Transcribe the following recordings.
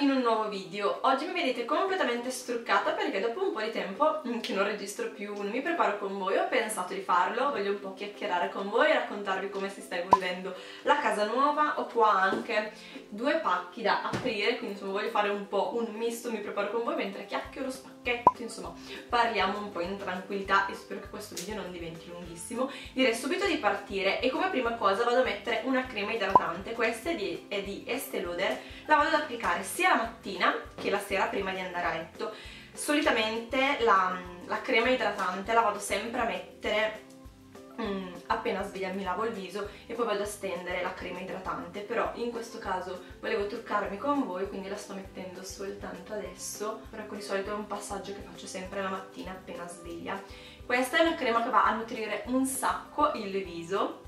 in un nuovo video. Oggi mi vedete completamente struccata perché dopo un po' di tempo mm, che non registro più, non mi preparo con voi, ho pensato di farlo, voglio un po' chiacchierare con voi raccontarvi come si sta evolvendo la casa nuova. Ho qua anche due pacchi da aprire, quindi insomma voglio fare un po' un misto, mi preparo con voi mentre chiacchiero, spacchetto, insomma parliamo un po' in tranquillità e spero che questo video non diventi lunghissimo. Direi subito di partire e come prima cosa vado a mettere una crema idratante, questa è di, è di Estée Lauder, la vado ad applicare sia la mattina che la sera prima di andare a letto. Solitamente la, la crema idratante la vado sempre a mettere mm, appena sveglia mi lavo il viso e poi vado a stendere la crema idratante. Però in questo caso volevo truccarmi con voi quindi la sto mettendo soltanto adesso. Però ecco di solito è un passaggio che faccio sempre la mattina appena sveglia. Questa è una crema che va a nutrire un sacco il viso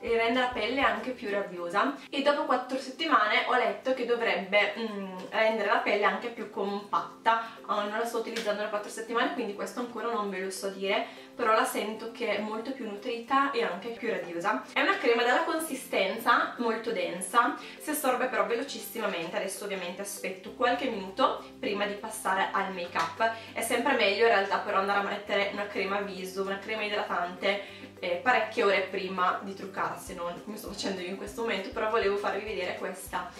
e rende la pelle anche più rabbiosa. E dopo 4 settimane ho letto che dovrebbe mm, rendere la pelle anche più compatta. Oh, non la sto utilizzando da 4 settimane quindi questo ancora non ve lo so dire però la sento che è molto più nutrita e anche più radiosa. È una crema dalla consistenza molto densa si assorbe però velocissimamente. Adesso ovviamente aspetto qualche minuto prima di passare al make up è sempre meglio in realtà però andare a mettere una crema viso una crema idratante eh, parecchie ore prima di truccarsi, non come sto facendo io in questo momento, però volevo farvi vedere questa,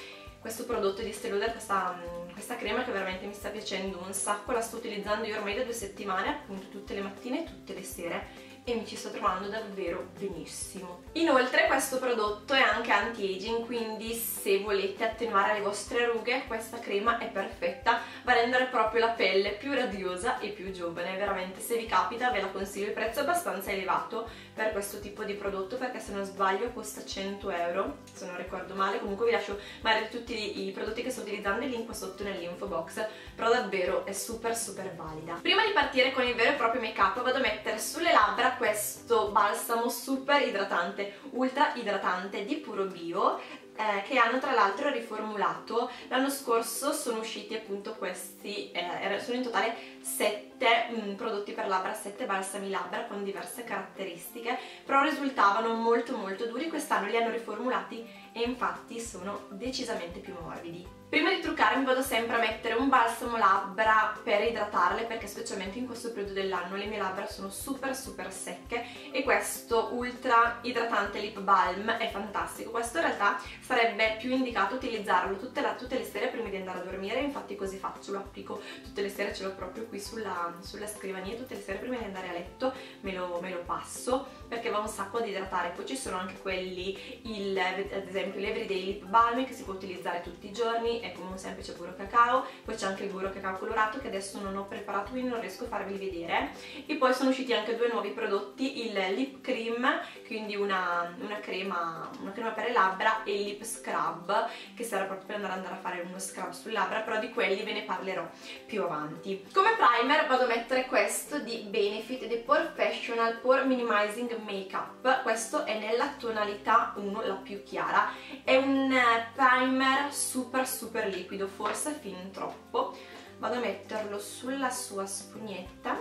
questo prodotto di Estée Lauder, questa, mm, questa crema che veramente mi sta piacendo un sacco, la sto utilizzando io ormai da due settimane, appunto tutte le mattine e tutte le sere e mi ci sto trovando davvero benissimo. Inoltre questo prodotto è anche anti-aging, quindi se volete attenuare le vostre rughe questa crema è perfetta, va a rendere proprio la pelle più radiosa e più giovane, veramente se vi capita ve la consiglio, il prezzo è abbastanza elevato per questo tipo di prodotto perché se non sbaglio costa 100 euro, se non ricordo male, comunque vi lascio magari tutti i prodotti che sto utilizzando il link qua sotto nell'info box, però davvero è super super valida. Prima di partire con il vero e proprio make up vado a mettere sulle labbra questo balsamo super idratante, ultra idratante di Puro Bio eh, che hanno tra l'altro riformulato l'anno scorso sono usciti appunto questi eh, sono in totale 7 mm, prodotti per labbra 7 balsami labbra con diverse caratteristiche però risultavano molto molto duri quest'anno li hanno riformulati e infatti sono decisamente più morbidi Prima di truccarmi vado sempre a mettere un balsamo labbra per idratarle perché specialmente in questo periodo dell'anno le mie labbra sono super super secche e questo ultra idratante lip balm è fantastico. Questo in realtà sarebbe più indicato utilizzarlo tutte, la, tutte le sere prima di andare a dormire, infatti così faccio, lo applico tutte le sere, ce l'ho proprio qui sulla, sulla, scrivania, tutte le sere prima di andare a letto me lo, me lo, passo perché va un sacco ad idratare. Poi ci sono anche quelli, il, ad esempio l'Everyday Lip Balm che si può utilizzare tutti i giorni è come un semplice burro cacao, poi c'è anche il burro cacao colorato che adesso non ho preparato quindi non riesco a farvi vedere e poi sono usciti anche due nuovi prodotti, il lip cream, quindi una, una, crema, una crema per le labbra e il lip scrub che serve proprio per andare a fare uno scrub sulle labbra, però di quelli ve ne parlerò più avanti. Come primer vado a mettere questo di Benefit The Professional Pore Minimizing Makeup, questo è nella tonalità 1, la più chiara, è un primer super super super liquido, forse fin troppo. Vado a metterlo sulla sua spugnetta,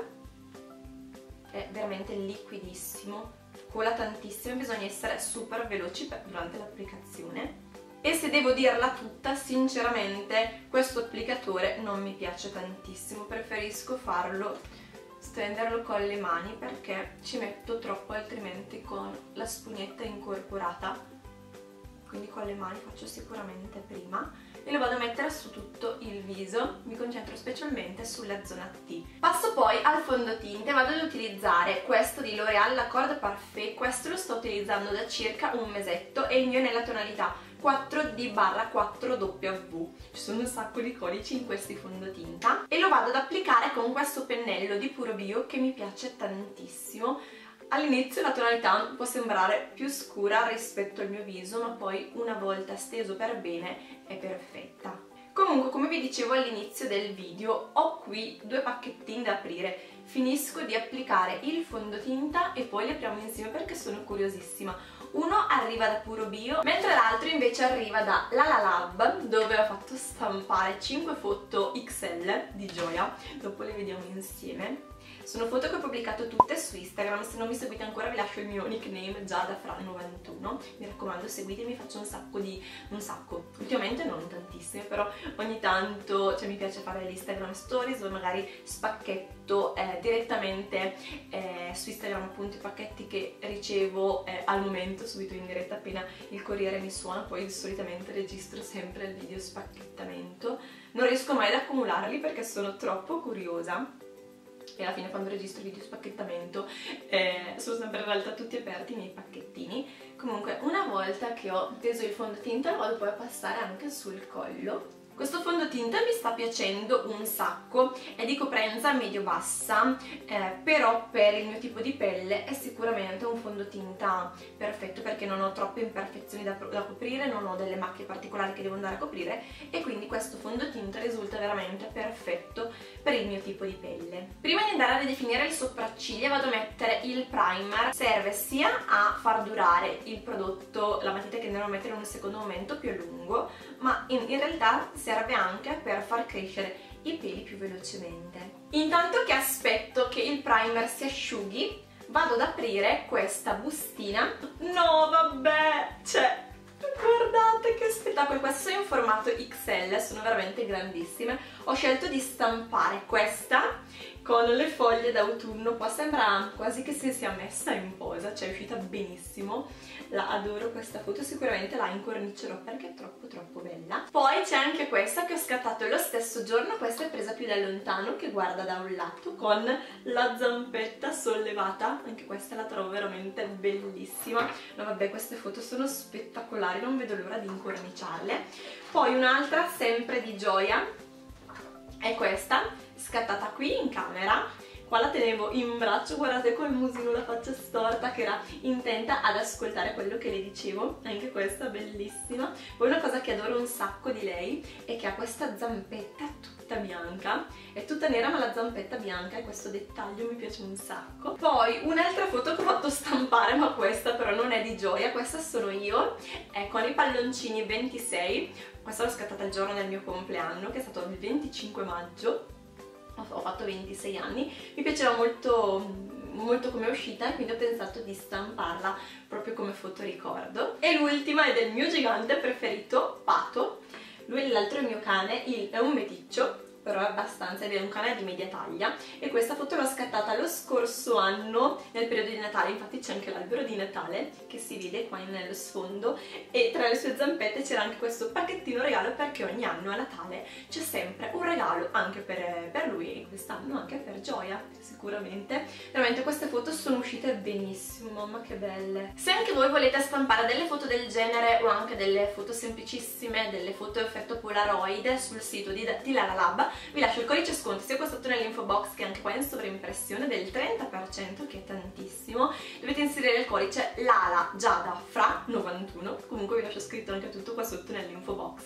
è veramente liquidissimo, cola tantissimo, bisogna essere super veloci durante l'applicazione. E se devo dirla tutta, sinceramente questo applicatore non mi piace tantissimo, preferisco farlo stenderlo con le mani perché ci metto troppo altrimenti con la spugnetta incorporata quindi con le mani faccio sicuramente prima e lo vado a mettere su tutto il viso, mi concentro specialmente sulla zona T. Passo poi al fondotinta e vado ad utilizzare questo di L'Oreal, l'Accord Parfait, questo lo sto utilizzando da circa un mesetto e il mio è nella tonalità 4D barra 4W. Ci sono un sacco di codici in questi fondotinta e lo vado ad applicare con questo pennello di Puro Bio che mi piace tantissimo All'inizio la tonalità può sembrare più scura rispetto al mio viso, ma poi una volta steso per bene è perfetta. Comunque, come vi dicevo all'inizio del video, ho qui due pacchettini da aprire. Finisco di applicare il fondotinta e poi li apriamo insieme perché sono curiosissima. Uno arriva da Puro Bio, mentre l'altro invece arriva da La La Lab, dove ho fatto stampare 5 foto XL di gioia. Dopo le vediamo insieme sono foto che ho pubblicato tutte su Instagram se non mi seguite ancora vi lascio il mio nickname giadafra91 mi raccomando seguitemi faccio un sacco di un sacco. Ultimamente non tantissime però ogni tanto cioè, mi piace fare l'Instagram stories o magari spacchetto eh, direttamente eh, su Instagram appunto i pacchetti che ricevo eh, al momento subito in diretta appena il corriere mi suona poi solitamente registro sempre il video spacchettamento. Non riesco mai ad accumularli perché sono troppo curiosa e alla fine quando registro video spacchettamento eh, sono sempre in realtà tutti aperti i miei pacchettini. Comunque una volta che ho teso il fondotinta vado poi a passare anche sul collo questo fondotinta mi sta piacendo un sacco, è di coprenza medio-bassa, eh, però per il mio tipo di pelle è sicuramente un fondotinta perfetto perché non ho troppe imperfezioni da, da coprire, non ho delle macchie particolari che devo andare a coprire e quindi questo fondotinta risulta veramente perfetto per il mio tipo di pelle. Prima di andare a ridefinire le sopracciglia vado a mettere il primer, serve sia a far durare il prodotto, la matita che andrò a mettere in un secondo momento più a lungo, ma in, in realtà serve anche per far crescere i peli più velocemente. Intanto che aspetto che il primer si asciughi, vado ad aprire questa bustina. No, vabbè, cioè, guardate che spettacolo, queste sono in formato XL, sono veramente grandissime. Ho scelto di stampare questa con le foglie d'autunno, qua sembra quasi che si sia messa in posa, cioè è uscita benissimo la adoro questa foto, sicuramente la incornicerò perché è troppo troppo bella. Poi c'è anche questa che ho scattato lo stesso giorno, questa è presa più da lontano che guarda da un lato con la zampetta sollevata, anche questa la trovo veramente bellissima. No vabbè queste foto sono spettacolari, non vedo l'ora di incorniciarle. Poi un'altra sempre di gioia è questa, scattata qui in camera qua la tenevo in braccio, guardate col musino la faccia storta che era intenta ad ascoltare quello che le dicevo, anche questa bellissima. Poi una cosa che adoro un sacco di lei è che ha questa zampetta tutta bianca, è tutta nera ma la zampetta bianca e questo dettaglio mi piace un sacco. Poi un'altra foto che ho fatto stampare, ma questa però non è di gioia, questa sono io, è con i palloncini 26, questa l'ho scattata il giorno del mio compleanno che è stato il 25 maggio ho fatto 26 anni, mi piaceva molto molto come uscita e quindi ho pensato di stamparla proprio come fotoricordo. E l'ultima è del mio gigante preferito, Pato. Lui l'altro è il mio cane, il, è un meticcio però è abbastanza, ed è un cane di media taglia e questa foto l'ho scattata lo scorso anno nel periodo di Natale, infatti c'è anche l'albero di Natale che si vede qua nello sfondo e tra le sue zampette c'era anche questo pacchettino regalo perché ogni anno a Natale c'è sempre un regalo anche per, per lui e quest'anno anche per Gioia sicuramente. Veramente queste foto sono uscite benissimo, mamma che belle. Se anche voi volete stampare delle foto del genere o anche delle foto semplicissime, delle foto effetto Polaroid sul sito di, di Lara Lab, vi lascio il codice sconto sia qua sotto nell'info box che anche qua in sovraimpressione del 30% che è tantissimo. Dovete inserire il codice LALA Giada Fra 91 comunque vi lascio scritto anche tutto qua sotto nell'info box.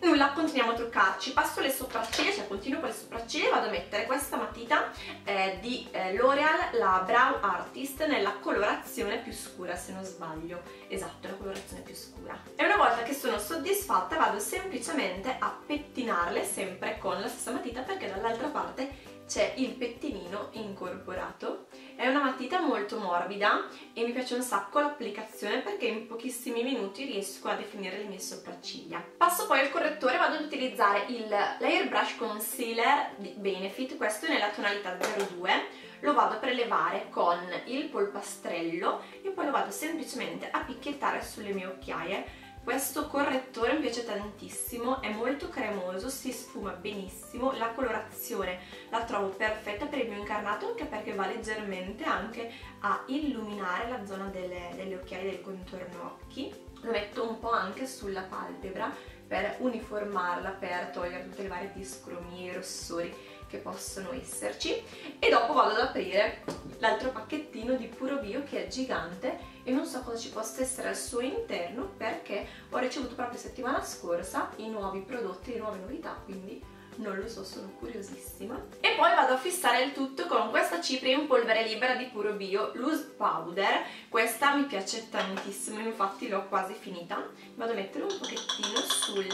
Nulla, continuiamo a truccarci. Passo le sopracciglia, cioè continuo con le sopracciglia e vado a mettere questa matita eh, di eh, L'Oreal, la Brow Artist nella colorazione più scura se non sbaglio. Esatto, la colorazione più scura. E una volta che sono soddisfatta vado semplicemente a pettinarle sempre con la stessa matita perché dall'altra parte c'è il pettinino incorporato. È una matita molto morbida e mi piace un sacco l'applicazione perché in pochissimi minuti riesco a definire le mie sopracciglia. Passo poi al correttore vado ad utilizzare il l'Airbrush Concealer di Benefit. Questo è nella tonalità 02 lo vado a prelevare con il polpastrello e poi lo vado semplicemente a picchiettare sulle mie occhiaie questo correttore mi piace tantissimo, è molto cremoso, si sfuma benissimo, la colorazione la trovo perfetta per il mio incarnato anche perché va leggermente anche a illuminare la zona delle, delle occhiaie del contorno occhi. Lo metto un po' anche sulla palpebra per uniformarla, per togliere tutte le varie discromie, rossori che possono esserci e dopo vado ad aprire l'altro pacchettino di Puro Bio che è gigante e non so cosa ci possa essere al suo interno perché ho ricevuto proprio settimana scorsa i nuovi prodotti, le nuove novità quindi non lo so, sono curiosissima. E poi vado a fissare il tutto con questa cipria in polvere libera di Puro Bio Loose Powder. Questa mi piace tantissimo, infatti l'ho quasi finita. Vado a mettere un pochettino sul,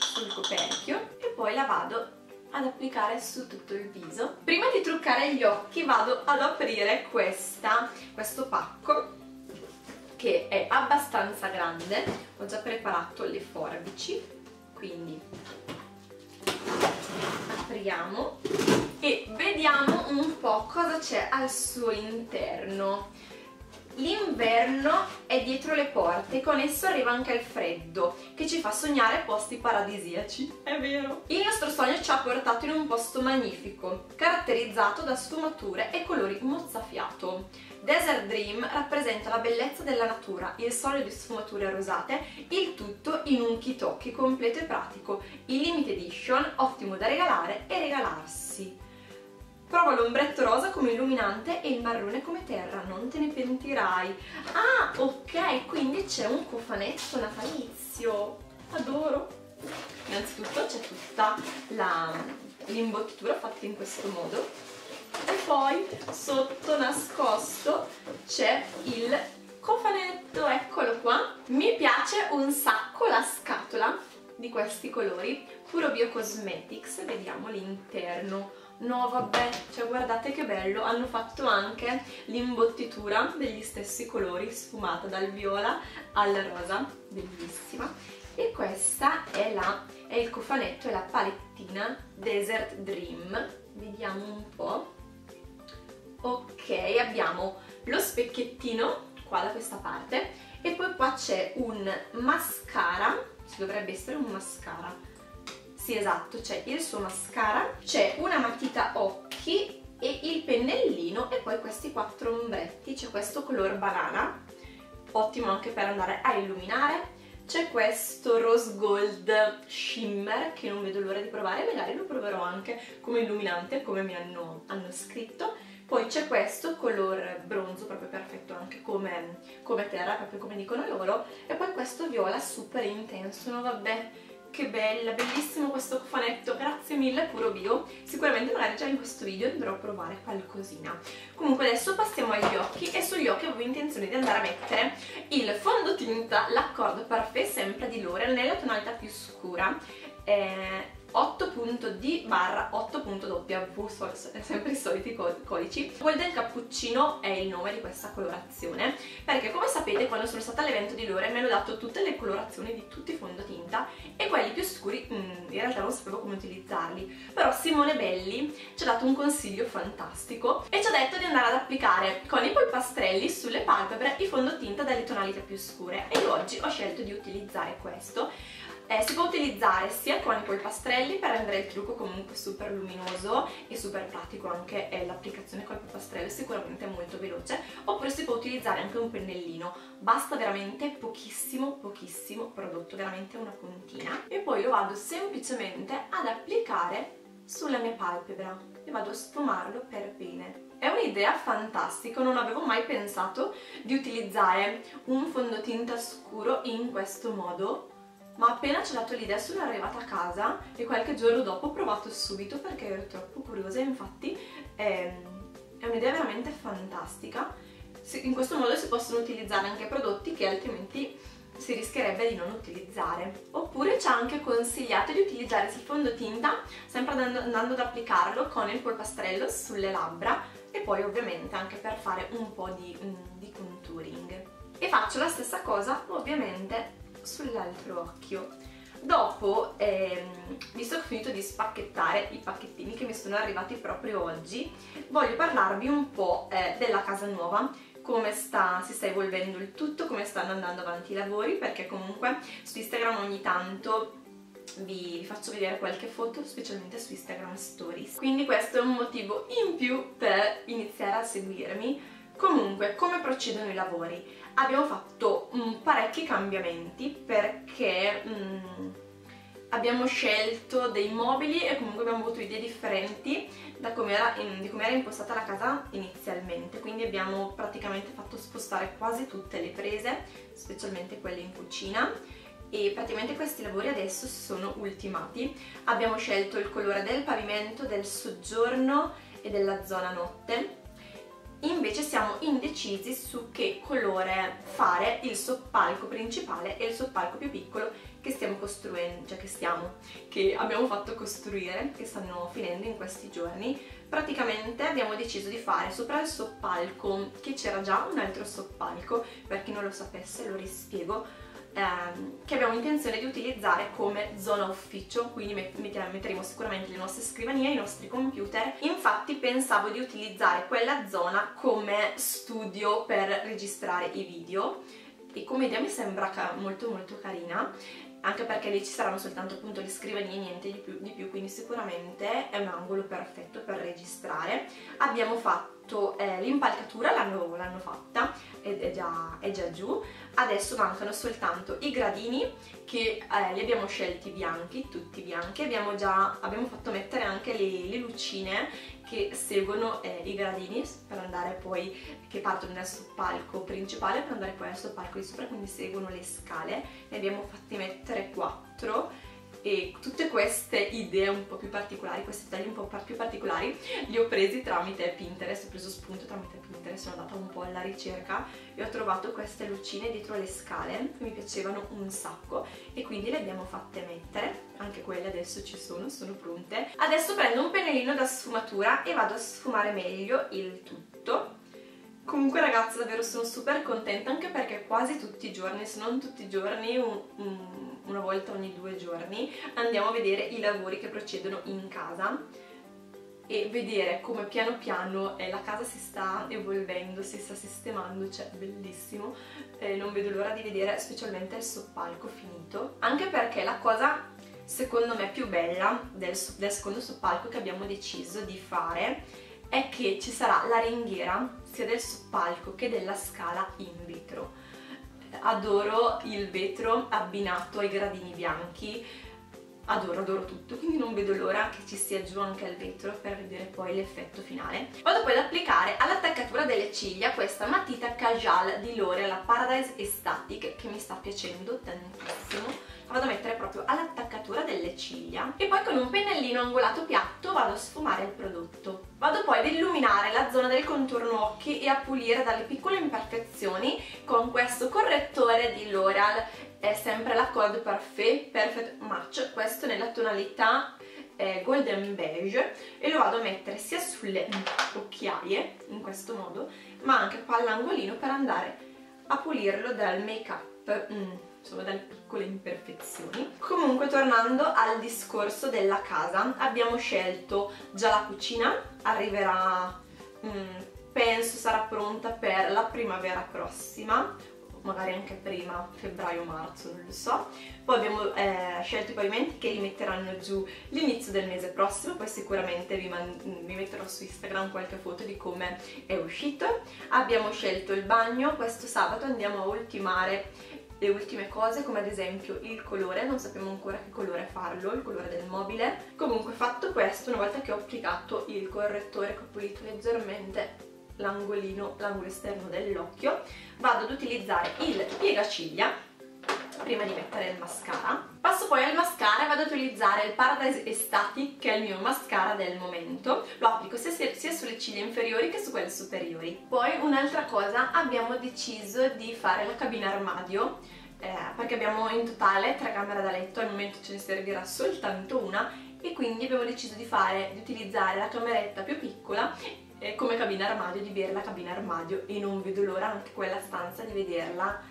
sul coperchio e poi la vado ad applicare su tutto il viso. Prima di truccare gli occhi vado ad aprire questa, questo pacco che è abbastanza grande, ho già preparato le forbici, quindi apriamo e vediamo un po' cosa c'è al suo interno. L'inverno è dietro le porte, con esso arriva anche il freddo, che ci fa sognare posti paradisiaci. È vero! Il nostro sogno ci ha portato in un posto magnifico, caratterizzato da sfumature e colori mozzafiato. Desert Dream rappresenta la bellezza della natura, il sole di sfumature rosate, il tutto in un kit occhi completo e pratico, il limited edition, ottimo da regalare e regalarsi. Prova l'ombretto rosa come illuminante e il marrone come terra, non te ne pentirai. Ah, ok, quindi c'è un cofanetto natalizio. Adoro. Innanzitutto c'è tutta l'imbottitura fatta in questo modo. E poi sotto nascosto c'è il cofanetto, eccolo qua. Mi piace un sacco la scatola di questi colori, puro Bio Cosmetics, vediamo l'interno No vabbè, cioè guardate che bello, hanno fatto anche l'imbottitura degli stessi colori, sfumata dal viola al rosa, bellissima. E questa è, la, è il cofanetto, è la palettina Desert Dream, vediamo un po'. Ok, abbiamo lo specchiettino qua da questa parte e poi qua c'è un mascara, ci dovrebbe essere un mascara sì esatto, c'è il suo mascara, c'è una matita occhi e il pennellino e poi questi quattro ombretti, c'è questo color banana, ottimo anche per andare a illuminare, c'è questo rose gold shimmer che non vedo l'ora di provare, magari lo proverò anche come illuminante come mi hanno, hanno scritto, poi c'è questo color bronzo proprio perfetto anche come, come terra, proprio come dicono loro, e poi questo viola super intenso, no vabbè, che bella, bellissimo questo cofanetto, grazie mille, puro bio. Sicuramente magari già in questo video andrò a provare qualcosina. Comunque adesso passiamo agli occhi e sugli occhi avevo intenzione di andare a mettere il fondotinta, l'accordo parfait sempre di L'Oreal nella tonalità più scura. Eh, 8.D barra 8.W, sempre i soliti codici. Golden Cappuccino è il nome di questa colorazione, perché come sapete quando sono stata all'evento di Lore mi hanno dato tutte le colorazioni di tutti i fondotinta e quelli più scuri mm, in realtà non sapevo come utilizzarli, però Simone Belli ci ha dato un consiglio fantastico e ci ha detto di andare ad applicare con i polpastrelli sulle palpebre i fondotinta dalle tonalità più scure e io oggi ho scelto di utilizzare questo eh, si può utilizzare sia con i polpastrelli per rendere il trucco comunque super luminoso e super pratico anche eh, l'applicazione con il polpastrello sicuramente molto veloce oppure si può utilizzare anche un pennellino. Basta veramente pochissimo pochissimo prodotto veramente una puntina. E poi lo vado semplicemente ad applicare sulla mia palpebra e vado a sfumarlo per bene. È un'idea fantastica, non avevo mai pensato di utilizzare un fondotinta scuro in questo modo ma appena ci ho dato l'idea sono arrivata a casa e qualche giorno dopo ho provato subito perché ero troppo curiosa infatti è, è un'idea veramente fantastica. In questo modo si possono utilizzare anche prodotti che altrimenti si rischierebbe di non utilizzare. Oppure ci ha anche consigliato di utilizzare il fondotinta sempre andando ad applicarlo con il polpastrello sulle labbra e poi ovviamente anche per fare un po' di, di contouring. E faccio la stessa cosa ovviamente sull'altro occhio. Dopo ehm, visto che ho finito di spacchettare i pacchettini che mi sono arrivati proprio oggi. Voglio parlarvi un po' eh, della casa nuova come sta, si sta evolvendo il tutto, come stanno andando avanti i lavori perché comunque su Instagram ogni tanto vi, vi, faccio vedere qualche foto specialmente su Instagram Stories. Quindi questo è un motivo in più per iniziare a seguirmi. Comunque come procedono i lavori? Abbiamo fatto um, parecchi cambiamenti perché um, abbiamo scelto dei mobili e comunque abbiamo avuto idee differenti da come era, di come era impostata la casa inizialmente. Quindi abbiamo praticamente fatto spostare quasi tutte le prese specialmente quelle in cucina. E praticamente questi lavori adesso sono ultimati. Abbiamo scelto il colore del pavimento, del soggiorno e della zona notte invece siamo indecisi su che colore fare il soppalco principale e il soppalco più piccolo che stiamo costruendo, cioè che stiamo, che abbiamo fatto costruire, che stanno finendo in questi giorni. Praticamente abbiamo deciso di fare sopra il soppalco, che c'era già un altro soppalco, per chi non lo sapesse lo rispiego, ehm, che abbiamo intenzione di utilizzare come zona ufficio, quindi metteremo sicuramente le nostre scrivanie, i nostri computer. Infatti pensavo di utilizzare quella zona come studio per registrare i video e come idea mi sembra molto molto carina anche perché lì ci saranno soltanto appunto le scrivanie e niente di più, di più, quindi sicuramente è un angolo perfetto per registrare. Abbiamo fatto eh, l'impalcatura, l'hanno fatta ed è già, è già giù, adesso mancano soltanto i gradini che eh, li abbiamo scelti bianchi, tutti bianchi, abbiamo già abbiamo fatto mettere anche le, le lucine che seguono eh, i gradini per andare poi, che partono dal soppalco principale per andare poi al soppalco di sopra, quindi seguono le scale, ne abbiamo fatti mettere quattro e tutte queste idee un po' più particolari, questi tagli un po' più particolari li ho presi tramite Pinterest, ho preso spunto tramite Pinterest, sono andata un po' alla ricerca e ho trovato queste lucine dietro le scale che mi piacevano un sacco e quindi le abbiamo fatte mettere, anche quelle adesso ci sono, sono pronte. Adesso prendo un pennellino da sfumatura e vado a sfumare meglio il tutto Comunque ragazzi davvero sono super contenta anche perché quasi tutti i giorni, se non tutti i giorni, un, un, una volta ogni due giorni, andiamo a vedere i lavori che procedono in casa e vedere come piano piano eh, la casa si sta evolvendo, si sta sistemando, cioè bellissimo, eh, non vedo l'ora di vedere specialmente il soppalco finito, anche perché la cosa secondo me più bella del, del secondo soppalco che abbiamo deciso di fare è che ci sarà la ringhiera sia del soppalco che della scala in vetro. Adoro il vetro abbinato ai gradini bianchi, adoro, adoro tutto, quindi non vedo l'ora che ci sia giù anche il vetro per vedere poi l'effetto finale. Vado poi ad applicare all'attaccatura delle ciglia questa matita Kajal di L'Oreal, Paradise Estatic, che mi sta piacendo tantissimo la vado a mettere proprio all'attaccatura delle ciglia e poi con un pennellino angolato piatto vado a sfumare il prodotto. Vado poi ad illuminare la zona del contorno occhi e a pulire dalle piccole imperfezioni con questo correttore di L'Oreal, è sempre la Code Parfait Perfect Match, questo nella tonalità eh, golden beige. E lo vado a mettere sia sulle occhiaie in questo modo ma anche qua all'angolino per andare a pulirlo dal make up mm insomma dalle piccole imperfezioni. Comunque tornando al discorso della casa, abbiamo scelto già la cucina, arriverà, mm, penso sarà pronta per la primavera prossima, magari anche prima, febbraio-marzo, non lo so. Poi abbiamo eh, scelto i pavimenti che li metteranno giù l'inizio del mese prossimo, poi sicuramente vi, vi, metterò su Instagram qualche foto di come è uscito. Abbiamo scelto il bagno, questo sabato andiamo a ultimare le ultime cose come ad esempio il colore, non sappiamo ancora che colore farlo, il colore del mobile. Comunque fatto questo, una volta che ho applicato il correttore che ho pulito leggermente l'angolino, l'angolo esterno dell'occhio, vado ad utilizzare il piegaciglia prima di mettere il mascara. Passo poi al mascara e vado ad utilizzare il Paradise Estatic che è il mio mascara del momento. Lo applico sia, sia sulle ciglia inferiori che su quelle superiori. Poi un'altra cosa, abbiamo deciso di fare la cabina armadio eh, perché abbiamo in totale tre camere da letto, al momento ce ne servirà soltanto una e quindi abbiamo deciso di, fare, di utilizzare la cameretta più piccola eh, come cabina armadio, di vedere la cabina armadio e non vedo l'ora anche quella stanza di vederla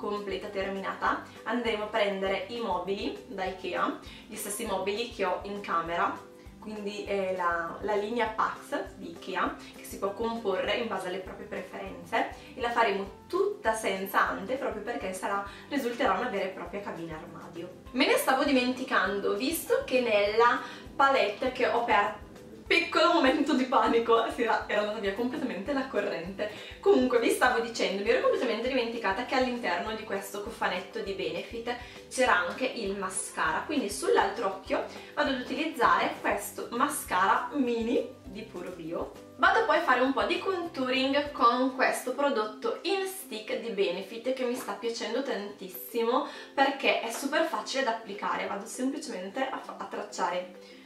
completa, terminata, andremo a prendere i mobili da Ikea, gli stessi mobili che ho in camera, quindi è la, la, linea Pax di Ikea che si può comporre in base alle proprie preferenze e la faremo tutta senza ante proprio perché sarà, risulterà una vera e propria cabina armadio. Me ne stavo dimenticando visto che nella palette che ho per piccolo momento di panico, era, era andata via completamente la corrente. Comunque vi stavo dicendo, mi ero completamente dimenticata che all'interno di questo cofanetto di Benefit c'era anche il mascara, quindi sull'altro occhio vado ad utilizzare questo mascara mini di Puro Bio. Vado poi a fare un po' di contouring con questo prodotto in stick di Benefit che mi sta piacendo tantissimo perché è super facile da applicare, vado semplicemente a, a tracciare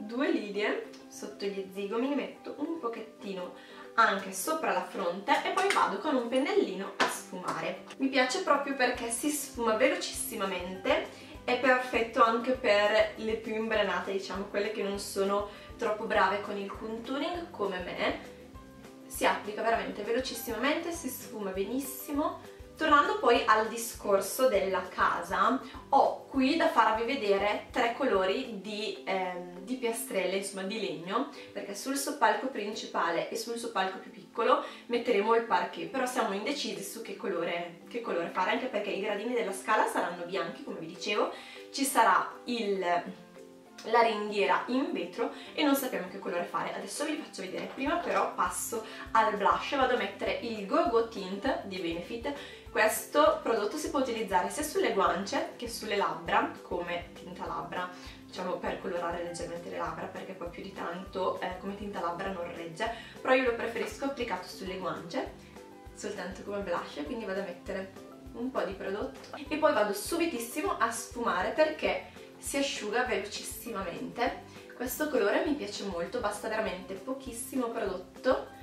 due linee sotto gli zigomi, ne metto un pochettino anche sopra la fronte e poi vado con un pennellino a sfumare. Mi piace proprio perché si sfuma velocissimamente è perfetto anche per le più imbranate, diciamo, quelle che non sono troppo brave con il contouring come me. Si applica veramente velocissimamente, si sfuma benissimo Tornando poi al discorso della casa, ho qui da farvi vedere tre colori di, ehm, di piastrelle, insomma di legno, perché sul soppalco principale e sul soppalco più piccolo metteremo il parquet, però siamo indecisi su che colore, che colore fare, anche perché i gradini della scala saranno bianchi, come vi dicevo, ci sarà il la ringhiera in vetro e non sappiamo che colore fare. Adesso vi faccio vedere prima però passo al blush vado a mettere il Go Go Tint di Benefit questo prodotto si può utilizzare sia sulle guance che sulle labbra come tinta labbra. Diciamo per colorare leggermente le labbra perché poi più di tanto eh, come tinta labbra non regge. Però io lo preferisco applicato sulle guance soltanto come blush quindi vado a mettere un po' di prodotto. E poi vado subitissimo a sfumare perché si asciuga velocissimamente. Questo colore mi piace molto basta veramente pochissimo prodotto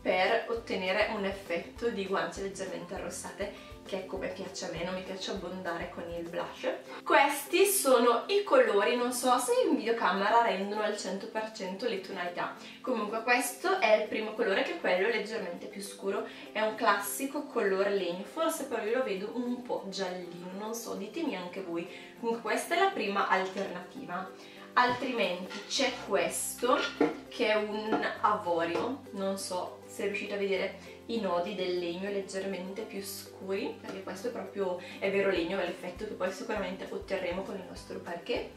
per ottenere un effetto di guance leggermente arrossate che è come piace a me, non mi piace abbondare con il blush. Questi sono i colori, non so se in videocamera rendono al 100% le tonalità. Comunque questo è il primo colore che è quello leggermente più scuro, è un classico colore legno, forse però io lo vedo un po' giallino, non so, ditemi anche voi. Comunque questa è la prima alternativa altrimenti c'è questo che è un avorio. Non so se riuscite a vedere i nodi del legno leggermente più scuri perché questo è proprio è vero legno è l'effetto che poi sicuramente otterremo con il nostro parquet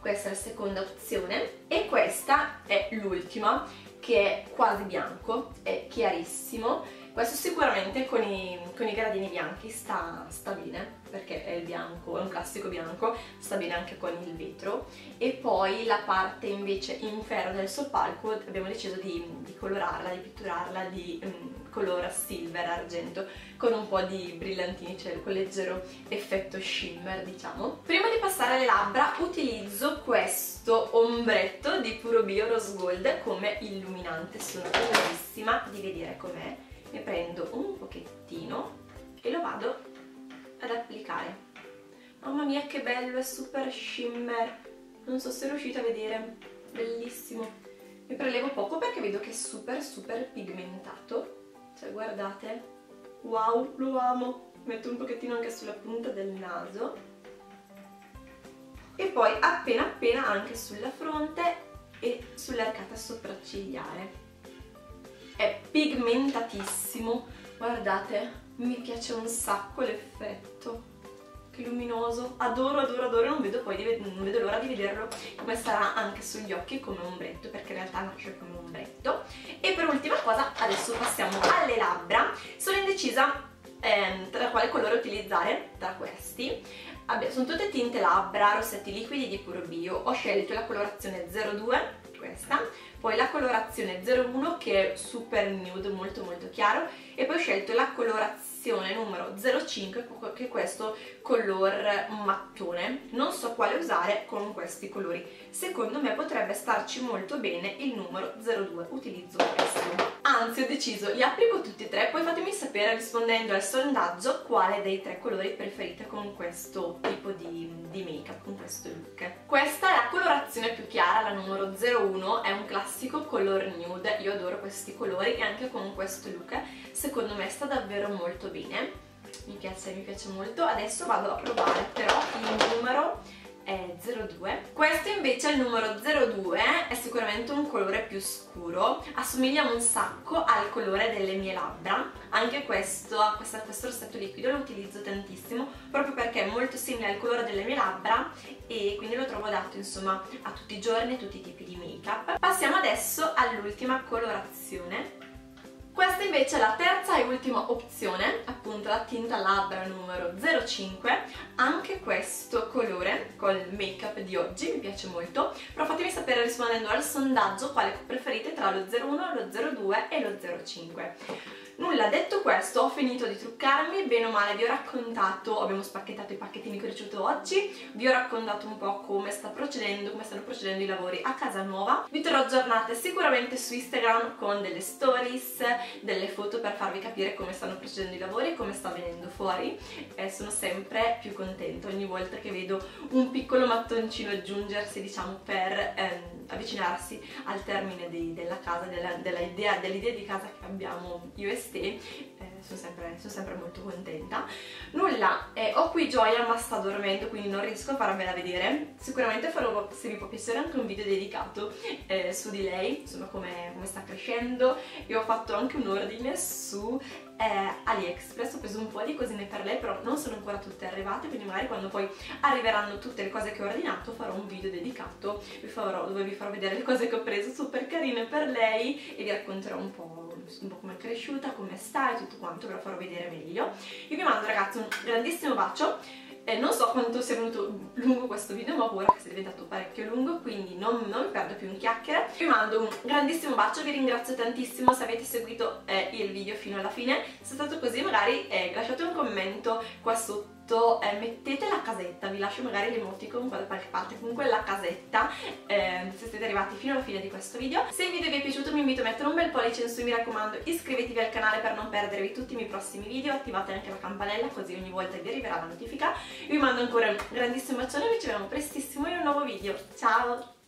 questa è la seconda opzione. E questa è l'ultima che è quasi bianco è chiarissimo. Questo sicuramente con i, con i gradini bianchi sta, sta, bene, perché è il bianco, è un classico bianco, sta bene anche con il vetro. E poi la parte invece in ferro del soppalco abbiamo deciso di, di colorarla, di pitturarla di um, color silver, argento, con un po' di brillantini, cioè quel leggero effetto shimmer, diciamo. Prima di passare alle labbra utilizzo questo ombretto di Puro Bio Rose Gold come illuminante, sono curiosissima di vedere com'è ne prendo un pochettino e lo vado ad applicare mamma mia che bello, è super shimmer. Non so se riuscite a vedere. Bellissimo. Ne prelevo poco perché vedo che è super super pigmentato. Cioè guardate. Wow, lo amo. Metto un pochettino anche sulla punta del naso. E poi appena appena anche sulla fronte e sull'arcata sopraccigliare. È pigmentatissimo. Guardate mi piace un sacco l'effetto che luminoso. Adoro adoro adoro non vedo vedo l'ora di vederlo come sarà anche sugli occhi come ombretto perché in realtà nasce come ombretto. E per ultima cosa adesso passiamo alle labbra. Sono indecisa ehm, tra quale colore utilizzare tra questi. Vabbè, sono tutte tinte labbra, rossetti liquidi di Puro Bio. Ho scelto la colorazione 02 questa. Poi la colorazione 01 che è super nude, molto molto chiaro. E poi ho scelto la colorazione numero 05 che è questo color mattone. Non so quale usare con questi colori. Secondo me potrebbe starci molto bene il numero 02 utilizzo questo anzi ho deciso li applico tutti e tre poi fatemi sapere rispondendo al sondaggio quale dei tre colori preferite con questo tipo di, di make up con questo look. Questa è la colorazione più chiara la numero 01 è un classico color nude. Io adoro questi colori e anche con questo look secondo me sta davvero molto bene. Mi piace, mi piace molto. Adesso vado a provare però il numero è 02 questo invece è il numero 02 è sicuramente un colore più scuro. Assomiglia un sacco al colore delle mie labbra. Anche questo, questo, questo rossetto liquido lo utilizzo tantissimo proprio perché è molto simile al colore delle mie labbra e quindi lo trovo adatto insomma a tutti i giorni, a tutti i tipi di make up passiamo adesso all'ultima colorazione questa invece è la terza e ultima opzione, appunto la tinta labbra numero 05, anche questo colore col make up di oggi mi piace molto, però fatemi sapere rispondendo al sondaggio quale preferite tra lo 01, lo 02 e lo 05. Nulla, detto questo ho finito di truccarmi, bene o male vi ho raccontato, abbiamo spacchettato i pacchettini che ho ricevuto oggi, vi ho raccontato un po' come sta procedendo, come stanno procedendo i lavori a casa nuova. Vi terrò aggiornate sicuramente su Instagram con delle stories, delle foto per farvi capire come stanno procedendo i lavori e come sta venendo fuori. E sono sempre più contenta ogni volta che vedo un piccolo mattoncino aggiungersi diciamo per ehm, avvicinarsi al termine di, della casa, dell'idea di casa che abbiamo io e Ste, eh, sono, sempre, sono, sempre, molto contenta. Nulla, eh, ho qui Gioia ma sta dormendo quindi non riesco a farvela vedere, sicuramente farò, se vi può piacere, anche un video dedicato eh, su di lei, insomma come, come sta crescendo e ho fatto anche un ordine su eh, AliExpress, ho preso un po' di cosine per lei però non sono ancora tutte arrivate quindi magari quando poi arriveranno tutte le cose che ho ordinato farò un video dedicato vi farò, dove vi farò vedere le cose che ho preso super carine per lei e vi racconterò un po' un po' come è cresciuta, come sta e tutto quanto, ve lo farò vedere meglio. Io vi mando ragazzi un grandissimo bacio, eh, non so quanto sia venuto lungo questo video ma ora che è diventato parecchio lungo quindi non, non, mi perdo più in chiacchiere. Vi mando un grandissimo bacio vi ringrazio tantissimo. Se avete seguito eh, il video fino alla fine se è stato così magari eh, lasciate un commento qua sotto soprattutto eh, mettete la casetta, vi lascio magari l'emoticon qua da qualche parte, comunque la casetta eh, se siete arrivati fino alla fine di questo video. Se il video vi è piaciuto vi invito a mettere un bel pollice in su, mi raccomando iscrivetevi al canale per non perdervi tutti i miei prossimi video, attivate anche la campanella così ogni volta vi arriverà la notifica. Vi mando ancora un grandissimo bacione e ci vediamo prestissimo in un nuovo video. Ciao!